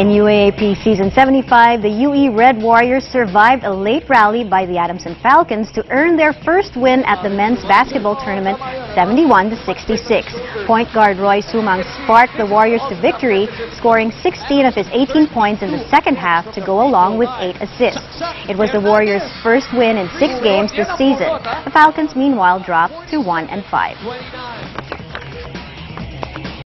In UAAP Season 75, the UE Red Warriors survived a late rally by the Adamson Falcons to earn their first win at the men's basketball tournament 71 66. Point guard Roy Sumang sparked the Warriors to victory, scoring 16 of his 18 points in the second half to go along with 8 assists. It was the Warriors' first win in six games this season. The Falcons, meanwhile, dropped to 1 and 5.